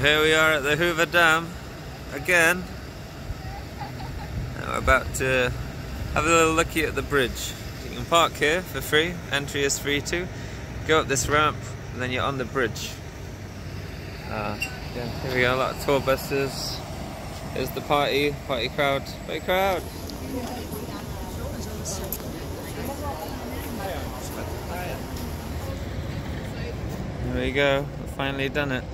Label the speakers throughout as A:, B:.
A: Here we are at the Hoover Dam again. And we're about to have a little looky at the bridge. You can park here for free, entry is free too. Go up this ramp and then you're on the bridge. Uh, yeah, here we go, a lot of tour buses. Here's the party, party crowd, party crowd. There we go, we've finally done it.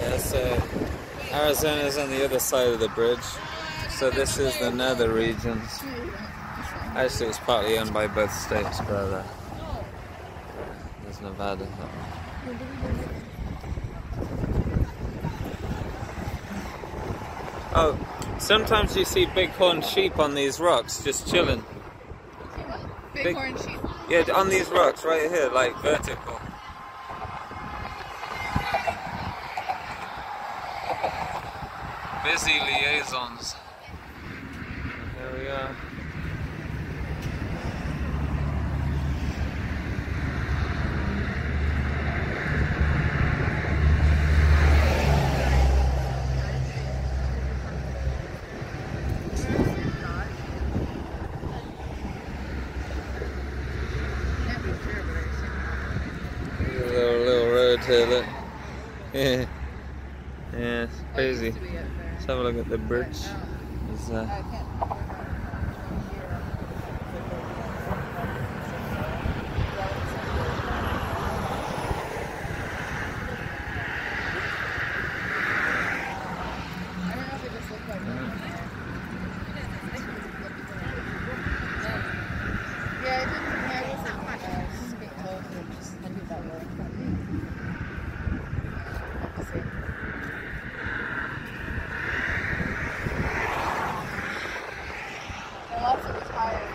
A: Yeah, so Arizona's on the other side of the bridge. So this is the nether regions. Actually, it's partly owned by both states, but uh, there's Nevada. Oh, sometimes you see bighorn sheep on these rocks just chilling.
B: Bighorn sheep.
A: Yeah, on these rocks right here, like vertical. Busy liaisons. There we are. Little, little road here, look. Yeah. Yeah, it's crazy. Let's have a look at the uh, also retired